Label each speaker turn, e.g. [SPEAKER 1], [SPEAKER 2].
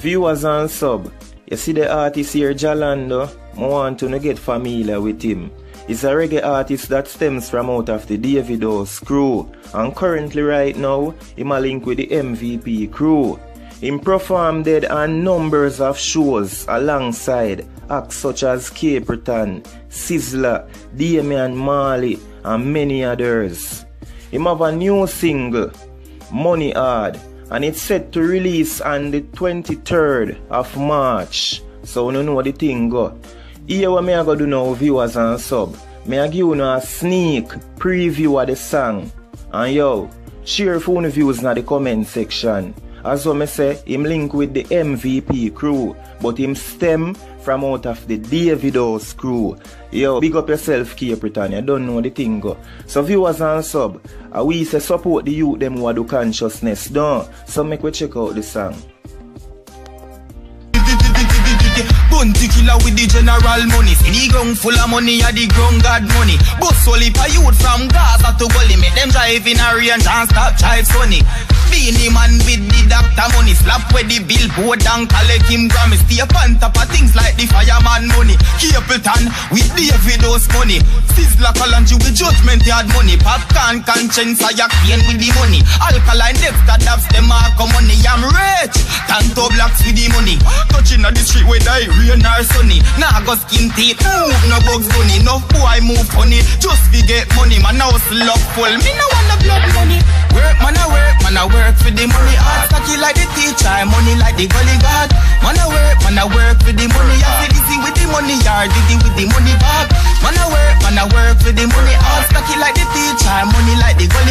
[SPEAKER 1] Viewers and sub, you see the artist here, Jah Lando? I want to get familiar with him. He's a reggae artist that stems from out of the David House crew, and currently right now, him a link with the MVP crew. Him performed on numbers of shows alongside acts such as Capleton, Sizzla, Damian Marley, and many others. Him have a new single, Money Hard, and it's set to release on the 23rd of March. So you know what the thing go. Here what me I go do now viewers and sub. Me I give you a sneak preview of the song. And yo, share phone views in the comment section. As what me say, him link with the MVP crew, but him stem from out of the David House crew. Yo, big up yourself, Capleton. You don't know the thing go. So viewers and sub, uh, we say support the youth them who do consciousness, don't. So make we check out the song.
[SPEAKER 2] Bounty killer with the general money. See the ground full of money, yeah the ground god money. Bust only for youth from Gaza to Gully. Make them drive in a range and stop drive funny. Beenie man with the doctor money. Slap with the billboard and collect him Grammy. Stay on top of things like the fireman money. Capleton with David House money. Sizzla Kalonji with judgment yard money. Popcaan Konshens I clean with the money. Alkaline Dexta Daps them all come money. I'm rich. Tanto blocks with the money. Touching on the street where die rain or sunny. Nah go skin teeth. Move no bugs bunny. No boy move funny. Just we get money. Man now love full. Me no want no blood money. Work man I for the money. Hard stocky like the teacher. Money like the gully god. Man I work. Man I work for the money. I feel dizzy with the money. Yard dizzy with the money bag. Man I work. Man I work for the money. Hard stocky like the teacher. Money like the gully